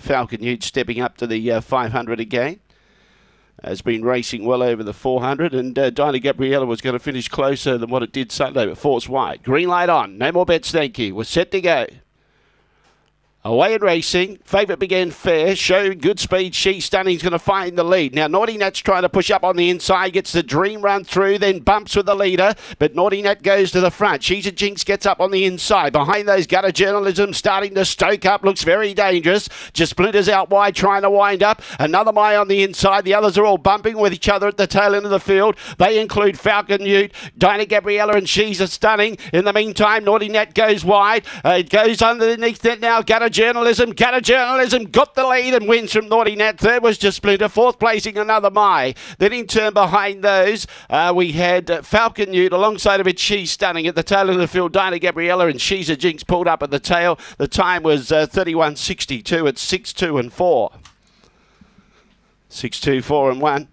Falcon Ute stepping up to the uh, 500 again. Has been racing well over the 400, and uh, Gabriella was going to finish closer than what it did Sunday, but Force White. Green light on. No more bets, thank you. We're set to go. Away in racing. Favourite began fair. Showing good speed. She Stunning's going to find the lead. Now, Naughty Nat's trying to push up on the inside. Gets the dream run through. Then bumps with the leader. But Naughty Nat goes to the front. She's a Jinx gets up on the inside. Behind those gutter journalism starting to stoke up. Looks very dangerous. Just splinters out wide trying to wind up. Another Mai on the inside. The others are all bumping with each other at the tail end of the field. They include Falcon Ute, Dinah Gabriella, and she's a stunning. In the meantime, Naughty Nat goes wide. Uh, it goes underneath that now. Gutter journalism. Gutter journalism got the lead and wins from Naughty Nat. Third was just Splinter. Fourth placing another Mai. Then in turn behind those, uh, we had uh, Falcon Ute alongside of it. She's stunning at the tail of the field. Dinah Gabriella and she's a Jinx pulled up at the tail. The time was uh, 31.62 at 6 2 and 4. 6 2 4 and 1.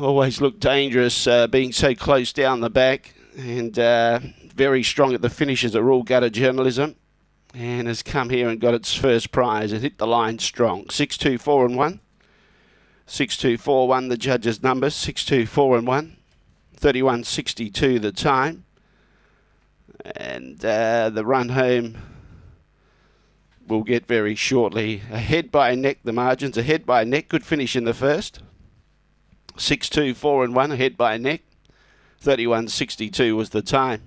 Always looked dangerous uh, being so close down the back and uh, very strong at the finishes at Rule Gutter Journalism and has come here and got its first prize and hit the line strong. Six, two, four, and one. Six, two, four, one. The judges' number six, two, four, and one. Thirty-one, sixty-two. The time, and uh, the run home will get very shortly. Ahead by a neck. The margins ahead by a neck. Good finish in the first. Six, two, four, and one. Ahead by a neck. Thirty-one, sixty-two was the time.